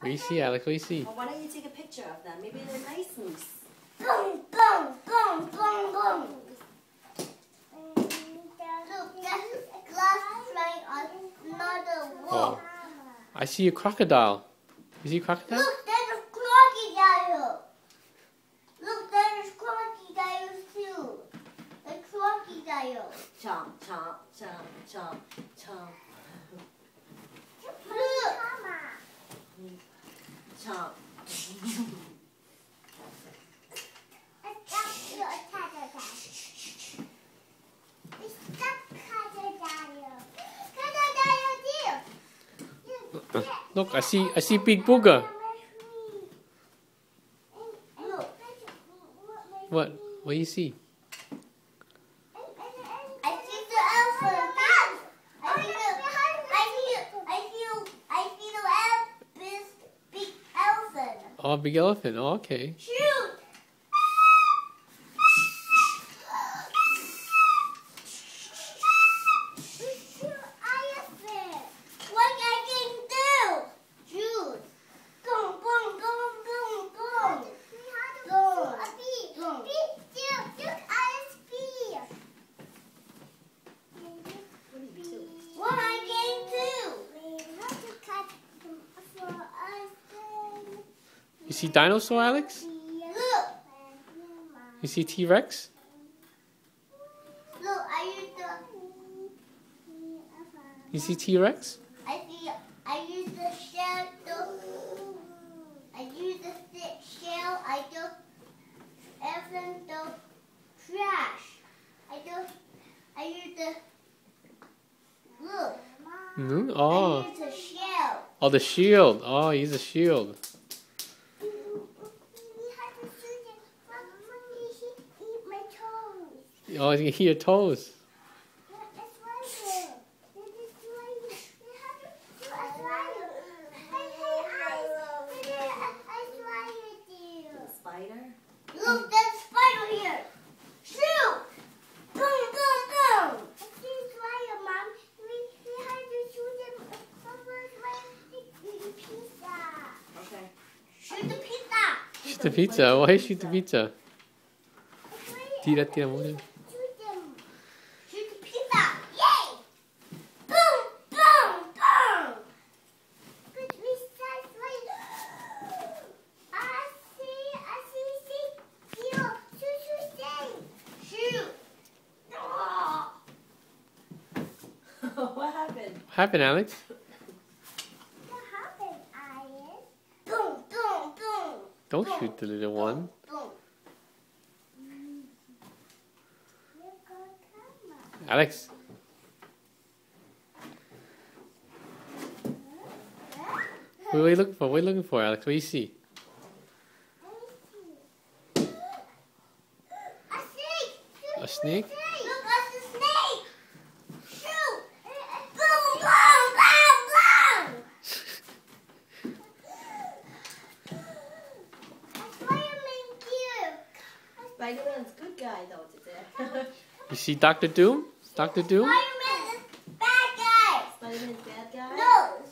What do you see, Alex? What do you see? Well, why don't you take a picture of them? Maybe they're nice and Boom, boom, boom, boom, boom. Look, there's glass flying on another wall. Oh. I see a crocodile. You see a crocodile? Look, there's a crocodile. Look, there's crocodiles too. A crocodile. chomp, chomp, chomp, chomp, chomp, Look. I see I see big booger. What? What do you see? I see the elephant. I see the, I see, I see, I see the elephant, big elephant. Oh, big elephant. Oh, okay. Shoot! Shoot elephant. What I can do? Shoot. Boom, boom, boom, boom, boom. Boom. Boom. What I can do? You see dinosaur, Alex? Look. You see T Rex? Look, I use the. You see T Rex? I see. I use the shell. I use the shell. I do everything to trash. I do. I use the. Look. I Oh. use the shell. Oh, the shield. Oh, he's a shield. Oh, you can hear toes. Spider? Look, there's a spider here. Shoot! Boom, boom, boom. I see a spider, Mom. We, we Oh, had to hit your toes. Look, that's spider here. shoot him over the pizza. Shoot the pizza. Shoot the pizza. Why shoot the pizza? Tira, tira, mucho. them. Shoot the pizza. Yay! Boom, boom, boom. But we start like, I see, I see, see, see, shoot, shoot, shoot. Shoot. Oh. what happened? Alex? What happened, Ian? Boom, boom, boom, Don't shoot the little one. boom. Alex. What are you looking for? What are you looking for, Alex? What do you see? A snake! A snake? a good guy though today. you see Doctor Doom? Doctor Doom? Spider-Man is bad guy. Spider-Man bad guy? No.